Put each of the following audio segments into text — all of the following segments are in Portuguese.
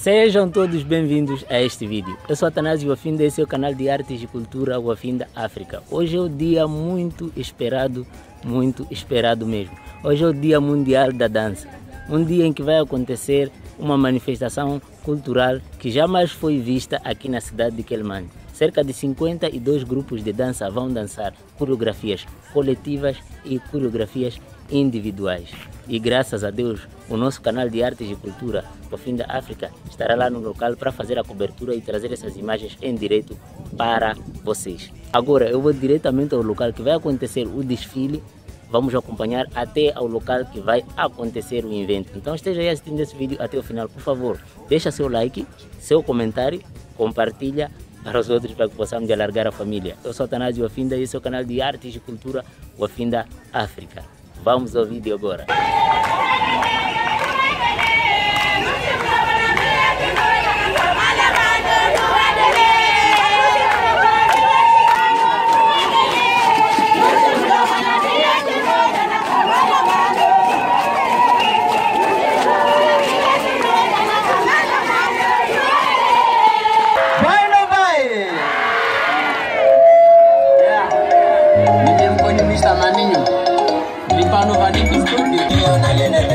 Sejam todos bem-vindos a este vídeo. Eu sou Atanásio Wafinda, esse é o canal de artes e cultura Wafinda África. Hoje é o dia muito esperado, muito esperado mesmo. Hoje é o Dia Mundial da Dança. Um dia em que vai acontecer uma manifestação cultural que jamais foi vista aqui na cidade de Quelimane. Cerca de 52 grupos de dança vão dançar coreografias coletivas e coreografias individuais. E graças a Deus, o nosso canal de artes e cultura, o Fim da África, estará lá no local para fazer a cobertura e trazer essas imagens em direto para vocês. Agora eu vou diretamente ao local que vai acontecer o desfile. Vamos acompanhar até ao local que vai acontecer o evento. Então esteja aí assistindo esse vídeo até o final, por favor. Deixa seu like, seu comentário, compartilha para os outros para que possamos alargar a família. Eu sou Tanásio Wafinda e esse é o canal de artes e cultura Wafinda África. Vamos ao vídeo agora. Paano ka nito studio?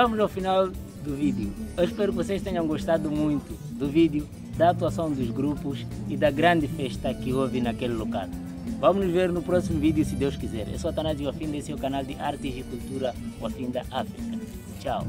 Chegamos ao final do vídeo. Eu espero que vocês tenham gostado muito do vídeo, da atuação dos grupos e da grande festa que houve naquele local. Vamos nos ver no próximo vídeo, se Deus quiser. Eu sou Atanásio Wafinda, esse é o canal de Artes e Cultura Wafinda África. Tchau.